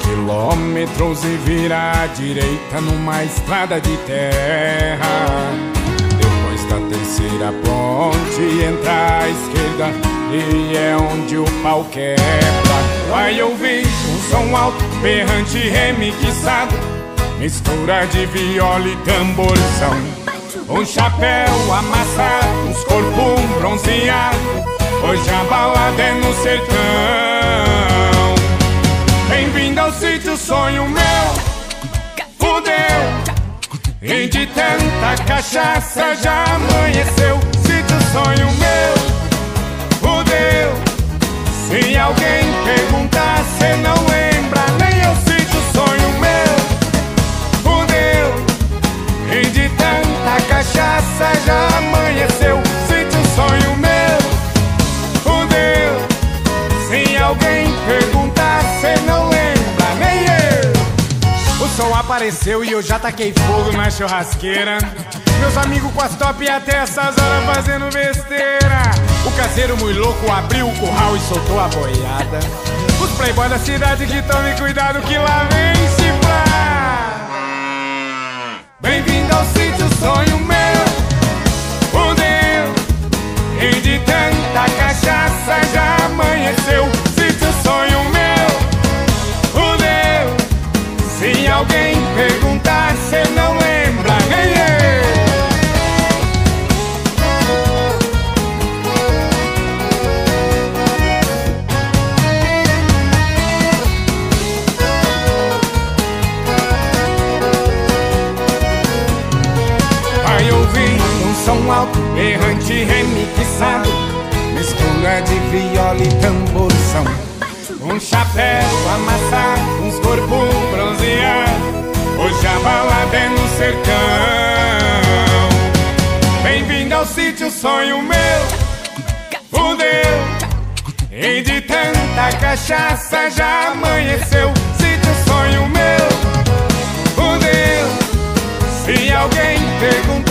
quilômetros e vira à direita numa estrada de terra. Depois da terceira ponte entra à esquerda e é onde o pau quebra. Vai ouvir um som alto, berrante remixado, mistura de viola e tamborzão. Um chapéu amassado, uns corpos bronzeados, hoje a balada é no sertão. Sítio sonho meu. Fudeu. E de tanta cachaça já amanheceu. Sítio sonho meu. Fudeu. Se alguém perguntar cê não lembra Nem eu sítio sonho meu. Fudeu. E de tanta cachaça já amanheceu. Sítio sonho meu. Fudeu. Se alguém som apareceu e eu já taquei fogo na churrasqueira. Meus amigos com as top até essas horas fazendo besteira. O caseiro muito louco abriu o curral e soltou a boiada. Os playboys da cidade que tome cuidado que lá vem cifrar. Bem-vindo ao sítio sonho meu. Fudeu. E de tanta cachaça já alto, errante, remixado Mistura de viola e tamborzão um chapéu amassado, uns corpos bronzeados Hoje a balada é no sertão. Bem-vindo ao sítio sonho meu Fudeu. E de tanta cachaça já amanheceu Sítio sonho meu Fudeu. Se alguém não